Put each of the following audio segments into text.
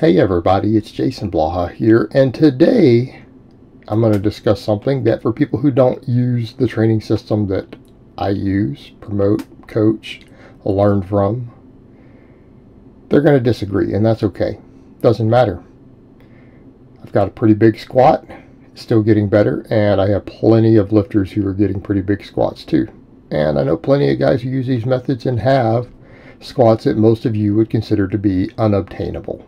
Hey everybody, it's Jason Blaha here, and today I'm going to discuss something that for people who don't use the training system that I use, promote, coach, learn from, they're going to disagree, and that's okay. Doesn't matter. I've got a pretty big squat, still getting better, and I have plenty of lifters who are getting pretty big squats too. And I know plenty of guys who use these methods and have squats that most of you would consider to be unobtainable.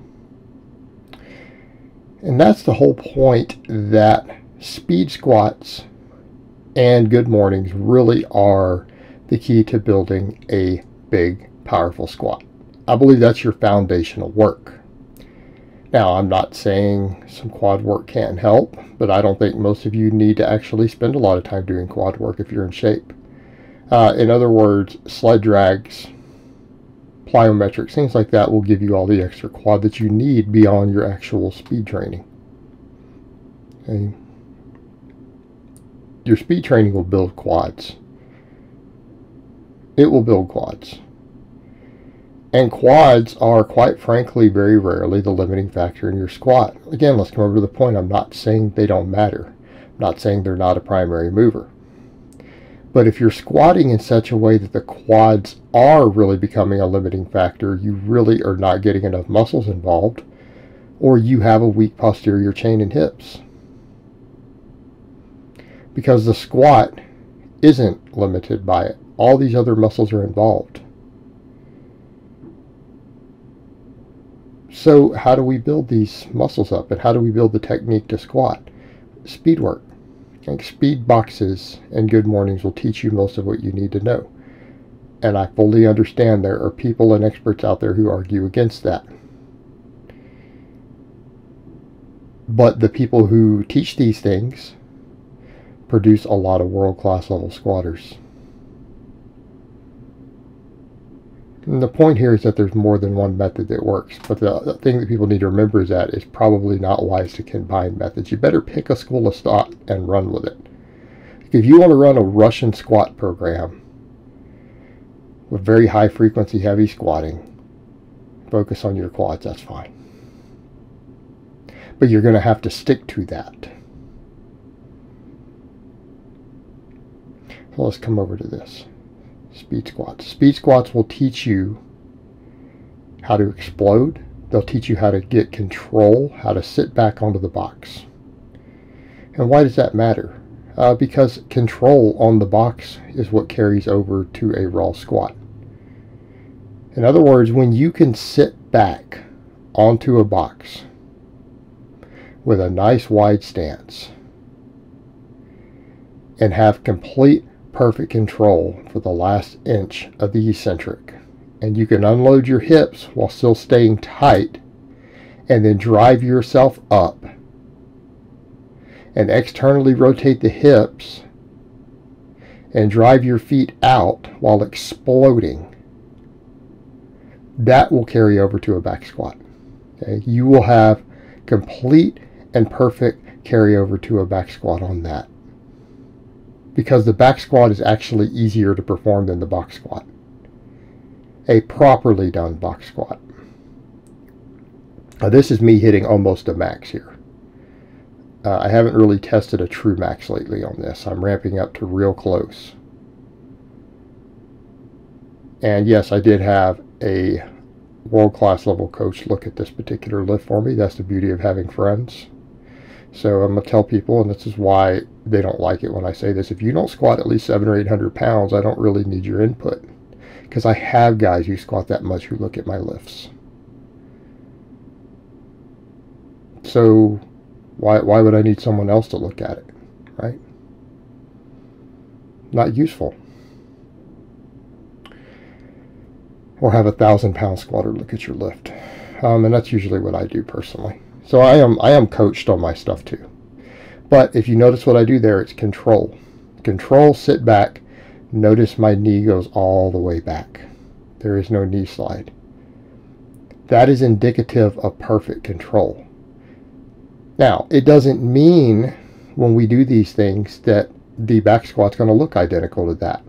And that's the whole point that speed squats and good mornings really are the key to building a big, powerful squat. I believe that's your foundational work. Now, I'm not saying some quad work can't help, but I don't think most of you need to actually spend a lot of time doing quad work if you're in shape. Uh, in other words, sled drags, plyometrics, things like that will give you all the extra quad that you need beyond your actual speed training. Okay. Your speed training will build quads. It will build quads. And quads are, quite frankly, very rarely the limiting factor in your squat. Again, let's come over to the point. I'm not saying they don't matter. I'm not saying they're not a primary mover. But if you're squatting in such a way that the quads are really becoming a limiting factor, you really are not getting enough muscles involved, or you have a weak posterior chain and hips. Because the squat isn't limited by it. All these other muscles are involved. So how do we build these muscles up and how do we build the technique to squat? Speed work. Speed boxes and good mornings will teach you most of what you need to know. And I fully understand there are people and experts out there who argue against that. But the people who teach these things produce a lot of world-class level squatters. And the point here is that there's more than one method that works, but the, the thing that people need to remember is that it's probably not wise to combine methods. You better pick a school of thought and run with it. If you want to run a Russian squat program with very high frequency heavy squatting, focus on your quads, that's fine. But you're going to have to stick to that. So let's come over to this. Speed squats. Speed squats will teach you how to explode. They'll teach you how to get control, how to sit back onto the box. And why does that matter? Uh, because control on the box is what carries over to a raw squat. In other words, when you can sit back onto a box with a nice wide stance and have complete perfect control for the last inch of the eccentric. And you can unload your hips while still staying tight and then drive yourself up and externally rotate the hips and drive your feet out while exploding. That will carry over to a back squat. Okay? You will have complete and perfect carryover to a back squat on that because the back squat is actually easier to perform than the box squat. A properly done box squat. Now this is me hitting almost a max here. Uh, I haven't really tested a true max lately on this. I'm ramping up to real close. And yes, I did have a world-class level coach look at this particular lift for me. That's the beauty of having friends. So I'm going to tell people, and this is why they don't like it when I say this, if you don't squat at least seven or 800 pounds, I don't really need your input. Because I have guys who squat that much who look at my lifts. So why, why would I need someone else to look at it, right? Not useful. Or have a thousand pound squatter look at your lift. Um, and that's usually what I do personally. So I am I am coached on my stuff too. But if you notice what I do there, it's control. Control, sit back. Notice my knee goes all the way back. There is no knee slide. That is indicative of perfect control. Now, it doesn't mean when we do these things that the back squat's going to look identical to that.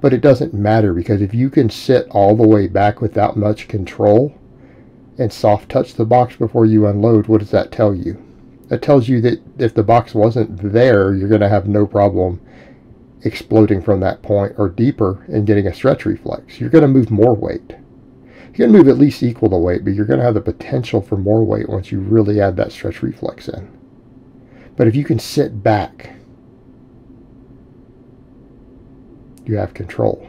But it doesn't matter because if you can sit all the way back without much control, and soft touch the box before you unload, what does that tell you? That tells you that if the box wasn't there, you're going to have no problem exploding from that point or deeper and getting a stretch reflex. You're going to move more weight. You're going to move at least equal the weight, but you're going to have the potential for more weight once you really add that stretch reflex in. But if you can sit back, you have control.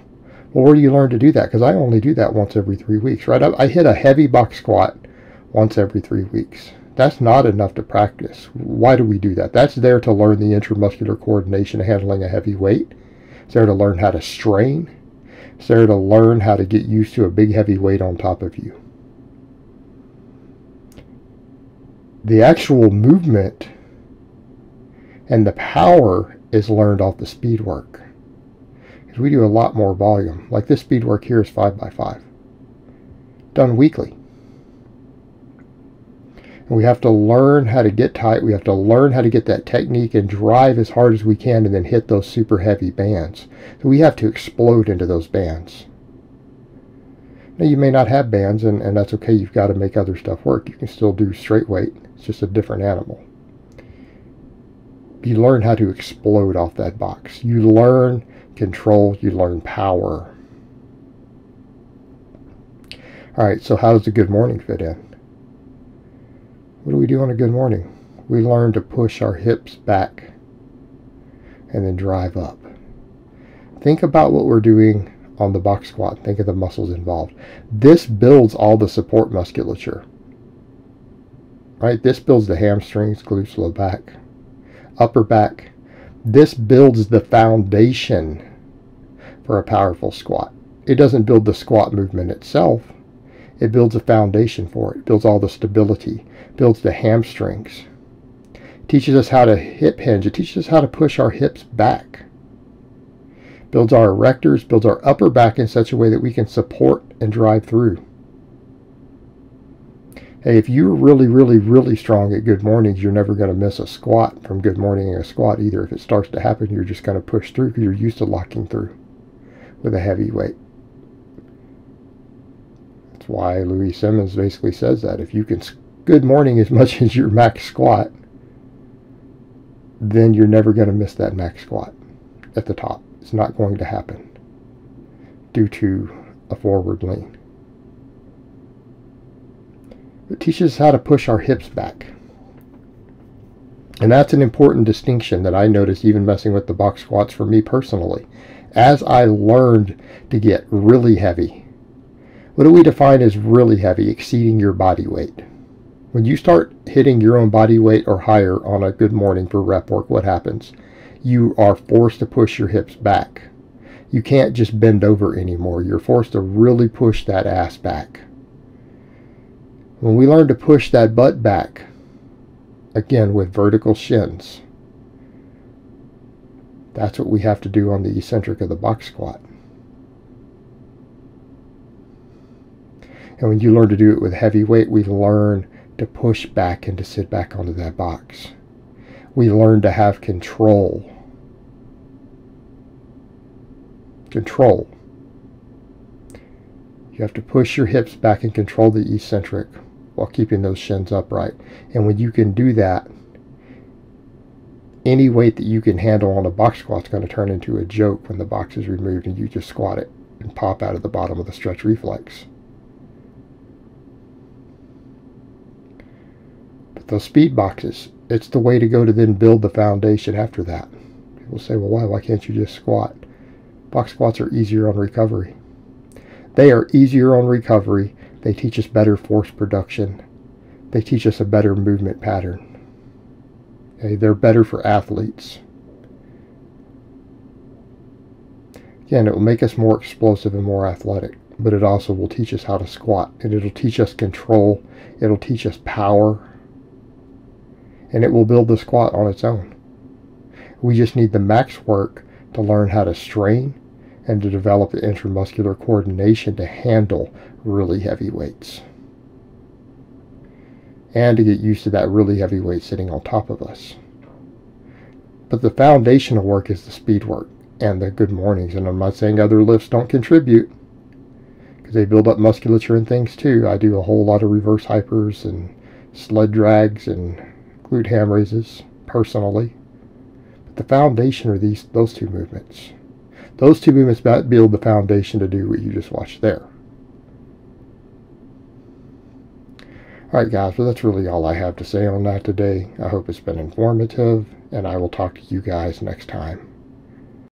Where do you learn to do that? Because I only do that once every three weeks, right? I, I hit a heavy box squat once every three weeks. That's not enough to practice. Why do we do that? That's there to learn the intramuscular coordination handling a heavy weight. It's there to learn how to strain. It's there to learn how to get used to a big heavy weight on top of you. The actual movement and the power is learned off the speed work. We do a lot more volume. Like this speed work here is 5 by 5 Done weekly. And we have to learn how to get tight. We have to learn how to get that technique and drive as hard as we can and then hit those super heavy bands. So we have to explode into those bands. Now you may not have bands and, and that's okay. You've got to make other stuff work. You can still do straight weight. It's just a different animal. You learn how to explode off that box. You learn control. You learn power. All right, so how does a good morning fit in? What do we do on a good morning? We learn to push our hips back and then drive up. Think about what we're doing on the box squat. Think of the muscles involved. This builds all the support musculature. Right? This builds the hamstrings, glutes, low back, upper back. This builds the foundation for a powerful squat. It doesn't build the squat movement itself. It builds a foundation for it. It builds all the stability builds the hamstrings. It teaches us how to hip hinge. It teaches us how to push our hips back. Builds our erectors, builds our upper back in such a way that we can support and drive through. Hey, if you're really, really, really strong at good mornings, you're never going to miss a squat from good morning and a squat either. If it starts to happen, you're just going to push through because you're used to locking through with a heavy weight. That's why Louie Simmons basically says that. If you can good morning as much as your max squat, then you're never going to miss that max squat at the top. It's not going to happen due to a forward lean. It teaches us how to push our hips back. And that's an important distinction that I noticed even messing with the box squats for me personally. As I learned to get really heavy, what do we define as really heavy? Exceeding your body weight. When you start hitting your own body weight or higher on a good morning for rep work, what happens? You are forced to push your hips back. You can't just bend over anymore. You're forced to really push that ass back. When we learn to push that butt back, again with vertical shins, that's what we have to do on the eccentric of the box squat. And when you learn to do it with heavy weight, we learn to push back and to sit back onto that box. We learn to have control. Control. You have to push your hips back and control the eccentric while keeping those shins upright. And when you can do that, any weight that you can handle on a box squat is going to turn into a joke when the box is removed and you just squat it and pop out of the bottom of the stretch reflex. But those speed boxes. It's the way to go to then build the foundation after that. People say, well, why? Why can't you just squat? Box squats are easier on recovery. They are easier on recovery. They teach us better force production. They teach us a better movement pattern. Okay, they're better for athletes. Again, it will make us more explosive and more athletic, but it also will teach us how to squat, and it'll teach us control. It'll teach us power and it will build the squat on its own. We just need the max work to learn how to strain and to develop the intramuscular coordination to handle really heavy weights. And to get used to that really heavy weight sitting on top of us. But the foundational work is the speed work and the good mornings. And I'm not saying other lifts don't contribute, because they build up musculature and things too. I do a whole lot of reverse hypers and sled drags and glute ham raises personally. But the foundation are these those two movements. Those two movements build the foundation to do what you just watched there. Alright guys, well that's really all I have to say on that today. I hope it's been informative, and I will talk to you guys next time.